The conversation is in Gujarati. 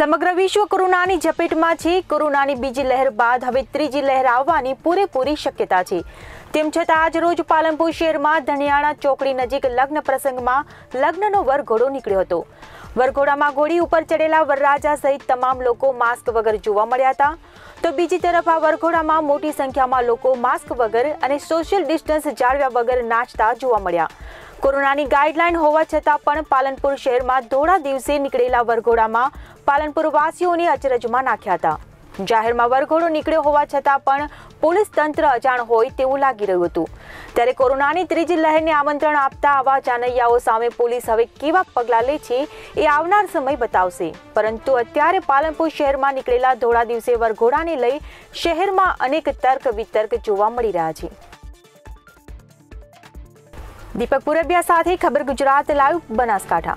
સમગ્ર વિશ્વ કોરોનાની ઝપેટમાં છે. કોરોનાની બીજી લહેર બાદ હવે ત્રીજી લહેર આવવાની પૂરેપૂરી શક્યતા છે. તેમ છતાં આજ રોજ પાલનપુર શહેરમાં ધણિયાણા ચોકડી નજીક લગ્ન પ્રસંગમાં લગ્નનો વરઘોડો નીકળ્યો હતો. વરઘોડામાં ઘોડી ઉપર ચડેલા વરરાજા સહિત તમામ લોકો માસ્ક વગર જોવા મળ્યા હતા. તો બીજી તરફ આ વરઘોડામાં મોટી સંખ્યામાં લોકો માસ્ક વગર અને સોશિયલ ડિસ્ટન્સ જાળવ્યા વગર નાચતા જોવા મળ્યા. કોરોનાની ગાઈડલાઈન હોવા છતાં પણ પાલનપુર શહેરમાં ધોળા દિવસે નીકળેલા વરઘોડામાં પાલનપુર વાસીઓને અચરજમાં નાખ્યા હતા. જાહેરમાં વરઘોડો નીકળ્યો હોવા છતાં પણ પોલીસ તંત્ર અજાણ હોય તેવું લાગી રહ્યું હતું. ત્યારે કોરોનાની ત્રીજી લહેરને આમંત્રણ આપતા આવા જાનૈયાઓ સામે પોલીસ હવે કેવા પગલાં લે છે એ આવનાર સમય બતાવશે. પરંતુ અત્યારે પાલનપુર શહેરમાં નીકળેલા ધોળા દિવસે વરઘોડાને લઈ શહેરમાં અનેક તર્ક વિતર્ક જોવા મળી રહ્યા છે. દીપક પુરબિયા સાથે ખબર ગુજરાત લાઈવ બનાસકાંઠા.